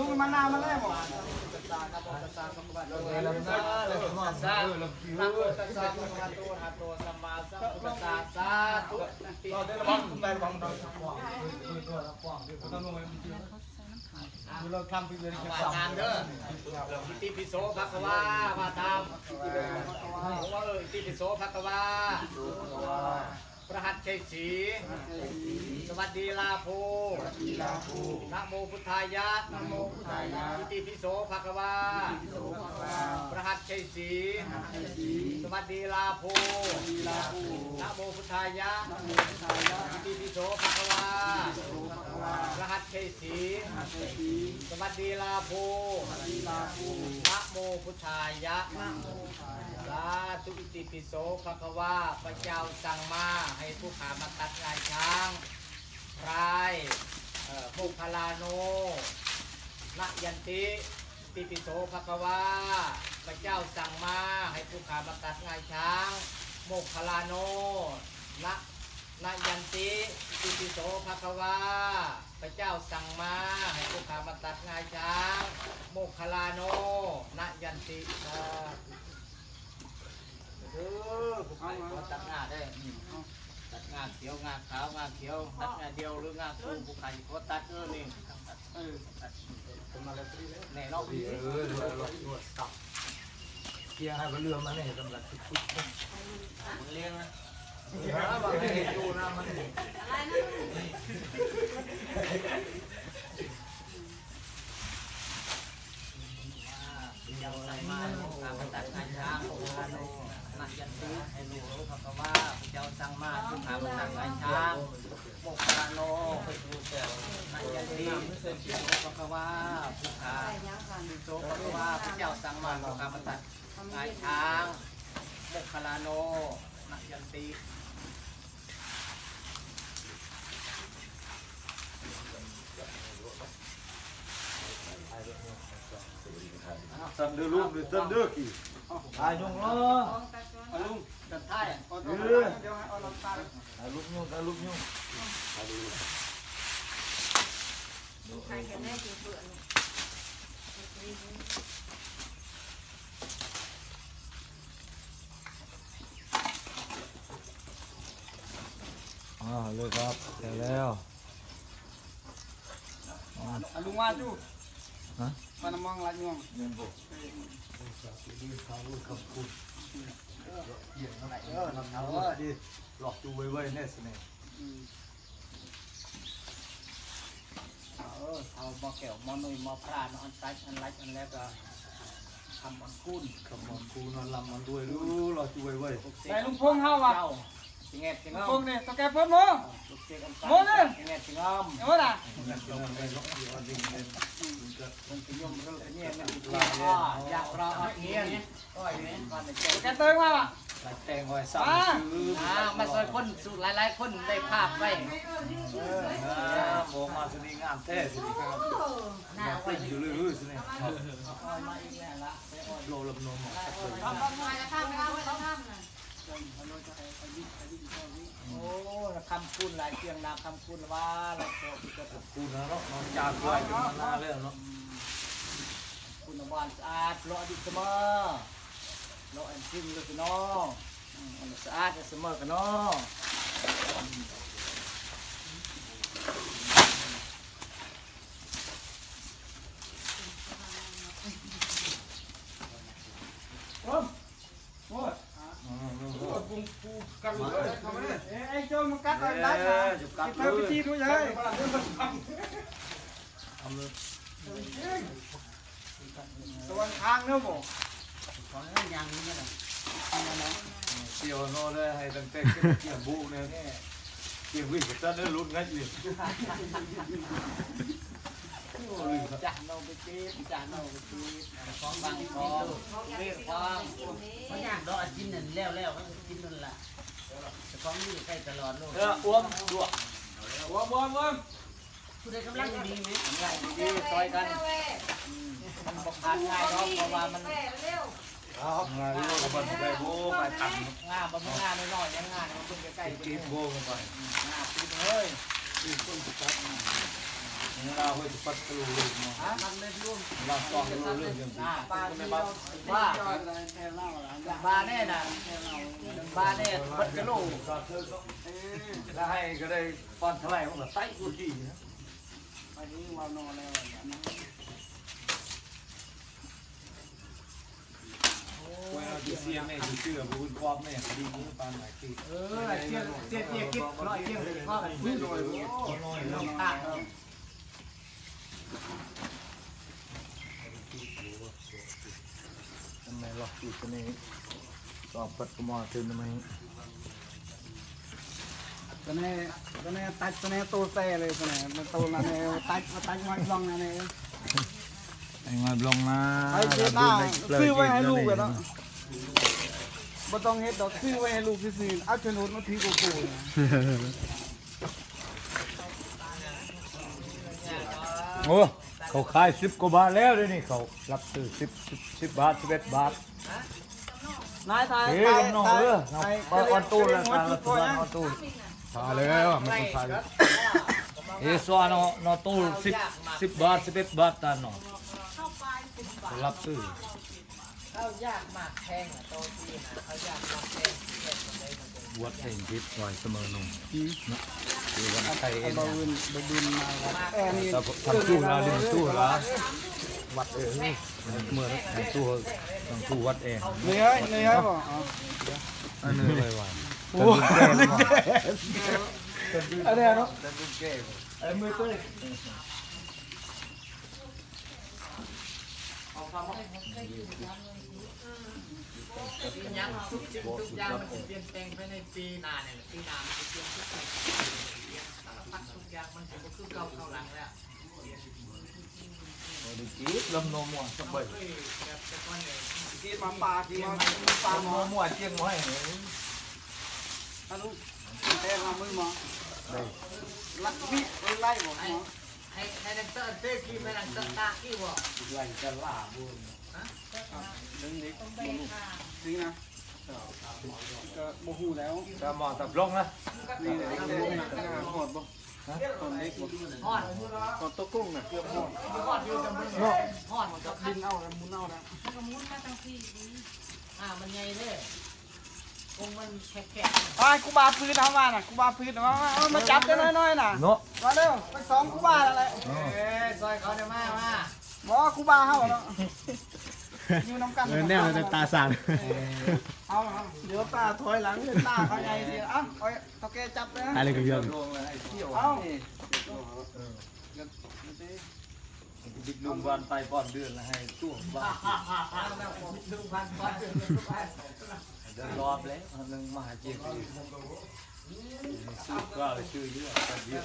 ลุงมานามาแล้วบอกสาธุสาธุนะโมตัสสะนะโมตัสสะภะคะวะโตอะระหะโตสัมมาสัมพุทธัสสะสาธุติเราได้ระวังได้ระวังเรากว้างตัวเรากว้างเดี๋ยวต้องลงไปมันเยอะเราทำไปเลยว่างานเด้ออิติปิโสภะคะวาว่าตามว่าเอออิติปิโสภะคะวา พระหัตถ์ชัยศรีสวัสดีลาโภนะโมพุทธายะนะโมพุทธายะอิติปิโสภะคะวาพระหัตถ์ชัยศรีสวัสดีลาโภนะโมพุทธายะอิติปิโสภะคะวาพระหัตถ์ชัย ศรีสวัสดีลาโภนะโมพุทธายะสาธุอิติปิโสภะคะวาพระเจ้าสั่งมาให้ผู้ขามาตัดงานช้างพรายเอ่อโมคลาโนนยันติอิติปิโสภะคะวาพระเจ้าสั่งมาให้ผู้ขามาตัดงานช้าง โมคลาโนน นายันติอิติโสภะคะวาพระเจ้าสั่งมาให้ผู้ขามาตัดงานช้าง โมคคลาโนนายันติเออผู้ใครขอตัดหน้าได้ตัดงาเขียวงาขาวงาเขียวตัดงาเดียวหรืองาคู่ผู้ใครขอตัดเออนี่ตัดเออตัดแน่นอนเออดูรถนวดสับเกียร์ให้เรือมาเนี่ยกำลังคุยมึงเลี้ยงนะเดี๋ยวบางทีดูนะมันยังใส่มาทางตัดงานช้างโอ้โหนักยันตีให้รู้เขาก็ว่าพระเจ้าสั่งมาทุกขามาตัดงานช้างโมกขลาโนนักยันเขาก็ว่าผู้ขาปิโสภะ วาพระเจ้าสังมาโลกามาตัดงายช้างมคคลาโนนักยันติ ตันเดือลูกหรือตันเดือกี่ตายยงล้อเอาลุงจันท้ายเอ มันมองละยวงเงินบุกดีเขาลูกกับคุณเยี่ยมนะเออทำเอาว่าดีหลอกจูไว้ไว้แน่สิเนี่ยเออเอาหมอแก้วหมอนุยหมอพระนอนตัดอันไรอันแล้วก็ทำมันกุ้นคำมันคูนอนลำมันด้วยรู้หลอกจูไว้ไว้ลูกเสแต่กลุงพงเฮาว่ะ เจ้าสิงเงสิงลุงอ้อพมงเนี่ยตะแกเพิ่มมั้งลูกเสกอันตัโมเนี่ยสิงเงสิงอ้อมเดี๋ยวน่ะเงินจะนำไปล็อกอยู่อันนี้เงินจะมันสิยมเรื่องนี้มันลาอยากรออันนี้ก็อย่างนี้ก่อนจะเจอตะแกเติมมาว่ะหลักแตงไว้ซ้ำคืออ่ามาซอยคนสุดหลายๆคนได้ภาพไว้เออโมมาสนิงามแท้สิครับมาติดอยู่เรื่อยๆสิเนี่ยเอามาอีกแล้วละไปอ่อนโลลำนมมาจะข้ามไปข้ โอ้คำพูดหลายเสียงนาคำพูดว่าเราโตพิจารณาคูนะเนาะน้องจากไว้กันมานาเรื่องเนาะคุณวานสะอาดรอดีเสมอรออันจิ้มเลยกันเนาะสะอาดเสมอกันเนาะ กันเลย ไอ้โจมมันกัดอะไรได้ค่ะจุกกัดเติมไปจีด้วยเลยทำเลยสวรรค์ทางเนอะบ่ขอให้ยังนี้นะเกี่ยวโน่เลยให้ตั้งแต่เกี่ยวบุเนี่ยเกี่ยววิ่งกับเจ้าได้ลุ้นงั้นอยู่จ่าโนไปจีบจ่าโนไปจีบของบางของเรียกควางเขาอยากรออา จิ้นนั่นแล้วแล้วเขากินนั่นแหละแต่ของนี่ใกล้ตลอดโลกเอออ้วมดวกวอมวอมวอมผู้ใดกำลังดีไหมง่ายดีซอยกันมันบอกทานง่ายเนาะเพราะว่ามันเร็วครับงานนี้ก็มันไปโบ้ไปตันง่ายมันง่ายน้อยๆยังง่ายมันเพิ่งจะใกล้กินโบ้กันไปง่ายปีนเฮ้ยกินต้นสุดท้ายง เราเฮ้ยปัดกลูลูกเนาะฮะทำได้ร่วมเราตองลูเรื่องอย่างนี้อ่าปลาคุณที่ไม่เราบอกว่าจอยอะไรแค่เล่าหลังจาแน่น่ะบาแน่บัดกลเออถ้าให้ก็ได้ปอนเท่าไหร่มันก็ไต้กูที่นะไปนี้วานอนแล้วอย่างนั้นเวลาจะเสียแม่จะเชื่อบุญความแม่ดีนี้ปานไหนที่เออเจียเจียเจียกิ๊บร้อยเจียเลยพ่อกันพื้นโดยน้อยน้องตาทำไมหลอกอยู่ตัวนี้ตอบปัดกมอถึงทำไมตอนนี้ตอนนี้ตัดตอนนี้ตัวเซ่เลย ตอนนี้มันตัวนั่นเองตัดมาตัดมาลองนั่นเองไอ้มาลงมาไอ้เจ้าหน้าซื้อไว้ให้ลูกเลยเนาะบ่ต้องเฮ็ดดอกซื้อไว้ให้ลูกซื่อเอาโฉนดมาถือกูกู โอ้เขาขายสิบกว่าบาทแล้วเดี๋ยวนี้เขารับซื้อสิบสิบสิบบาทสิบเอ็ดบาทนายทายเฮ้ยทายน้องทายเออทายออนตู้แล้วทาทายงจุละดตัก่วอนออนตู้ทาแล้วมันก็ทายเอสวานอนอตู้สิบสิบบาทสิบเอ็ดบาทตาหนอรับซื้อเขายากมากแพงอะโตที่นะเขายากมากแพงวัดเองทิพย์ไว้เสมอนุ่มคือวันไทยเอไอ้งบาวินบาวินมาครับแอร์นี่ทำตู้ละดินตู้ละวัดเองเมื่อทำตู้ทำตู้วัดเองเหนื่อยเหนื่อยบ่อ๋ออันนี้เลยว่าโอ้ยอันนี้เนาะไอ้มือตัวปีนี้ทุกสิ่งทุกอย่างมั นจะเปลี่ยนแปลงไปในปีหน้าเนี่ยปีหน้ามันจะเปลี่ยนทุกสิ่งเปลี่ยนสีลำนมัวสบายเฮ้ยแบบแต่ก่อนเนี่ยกินมาปลากินมาปลาหมนอมัวเจียงไว้อันนู้นแต้มามือหมอลักวิไล่หมอให้ให้ดังเตอร์เต้ขี้ไปดังเตอร์ตาขี้บ่ไหลจะล่าบุญดึงนิดดึงนะก็บ่ฮู้แล้วจะมองตับลงนะนี่เด็กๆหอดบ่ ตอนเล็กบ่ฮอดตอนตัวกุ้งน่ะเกือบหอดฮอดอยู่จับิ่งฮอดกับดินเอาแล้วมุนเอาแล้วแล้วก็มุดมาทางที่อ่ามันใหญ่เด้คงมันแคบไอ้กูบาพื้นทำมาน่ะกูบาพื้นมามาจับได้น้อยๆน่ะเนาะมาเร็วไปสองกูบาแล้วแหละเอ้ยซอยเขาได้มามาบ่กูบาเฮาเนาะ อยู่น้ำกันแนวจะตาสั่นเอาเดี๋ยวตาถอยหลังเดี๋ยวตาเขาใหญ่สิเอ้าเอาตะแกจับเลยอะไรกันเยอะลงเลยให้เที่ยวเอ้าดิกลุงวันไปป้อนเดือนแล้วให้ช่วงบ้านฮ่าฮ่าฮ่าแล้วผมดูพันพันเดือนทุกพันเดินรอบแล้วนึงมาเจียงอีกซื้อก็เลยชื่อเยอะแต่เยอะ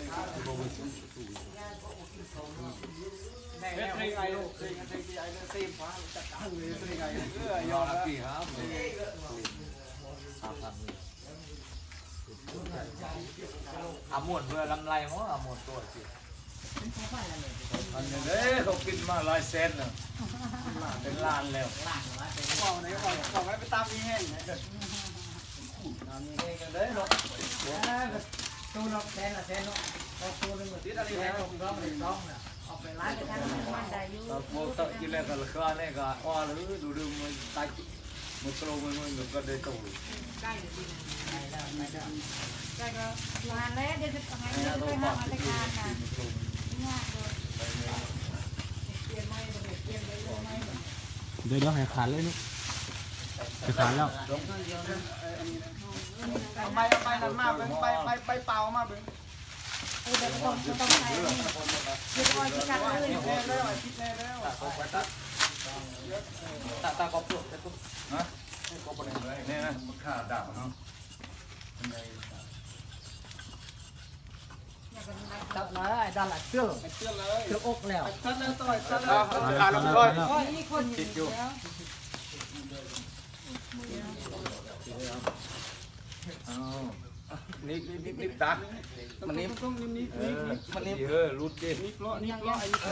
าไปเองเอาไปนะไปไปลองเราซื้อเอาซื้อเอ้ยพอที่ชื่อชื่อชื่อชื่อแบบคนขนาดนี้ไอ้ไม่กว้างแม่ เฮ็ดแล้วได้ไงลูกเฮ็ดได้ไงเนี่ยเต็มฟ้าจัดการเลยได้ไงเออยยออมดแล้วปีครับ แล้วบอกไหนกบอกให้ไปตามมีแห้งเนี่ยมีเองเด้นาะตู้นกแทนละแทนนกเอาตู้นึงมาติดอะไรแทนนกร้องเลยร้องน่ะเอาไปร้านไปทางมัด้อยู่เราโมตะกินแล้วก็ราคาเนี่ยก็อ้อหรือดูดูมันตายมันโตมันมันก็ได้โตใกล้เลยใกล้แล้วใกล้แล้วใกล้ก็งานะให้เดี๋ยวจะไปหามาตรกรนะยากเลยเปลี่ยนไม่เลยเปลี่ยนไปเลยไม่เดี๋ยวเดี๋ยวให้ขาดเลยนุ๊กจะขาดแล้วเอาไปเอาไปนั่นมาเบิ่งไปไปไปเป่ามาเบิ่งเดี๋ยวต้องต้องใช้นี่เดี๋ยวเอาที่กันเลยแน่แล้วคิดแน่แล้วตากบปลุกตากบฮะกบอะได้ดันาะเนี่ยเป็นไม้ขจับน้อยด้านหลังเชื่อเชื่อเลยเชื่ออกแล้วชัดแล้วต่อยชัดแล้เอาวเอาลงค่อยโอ้ยนี่คนอยู่แล้ว นี่นี่นี่นี่ตัดมันนี่ต้องนี่นี่นี่มันนี่เออรุดดินี่เลาะนี่เลาะไอ้นี่เอ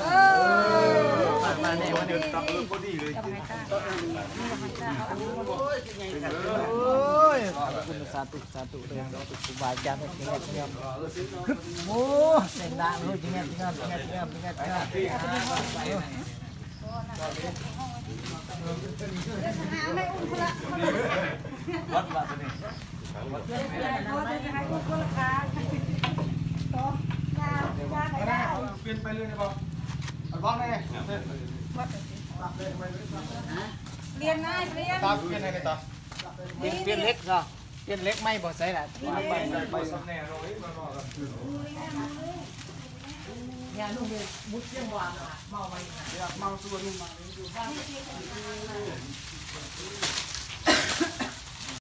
อมาเนี่ยวันเดียวตัดเลยพอดีเลยจะไปกล้านี่จะให้กล้าเอาอันนี้โอ้ยขอบคุณสาธุสาธุเลยครูบาอาจารย์เงเป็นไงโอ้เส้นด่างเลยจริงๆจริงๆจริงๆจริงๆจริงๆหาไม่อุ้มคนละคนละวัดมาตัวนี้โอ้ยจะให้อุ้มคนละตยวนได้ เปลี่ยนไปเลยนะบอกเอาบ้างได้ไงเรียนง่ายเรียนตาเปลี่ยนให้ไงตาเปลี่ยนเปลี่ยนเล็กก็เปลี่ยนเล็กไม่บ่ใส่ละไปไปสำแน่ร้อยมาบอกกันเนี่ยลูกเลยมุดเสียงหวานเมาไปเมาส่วนนึงมาเ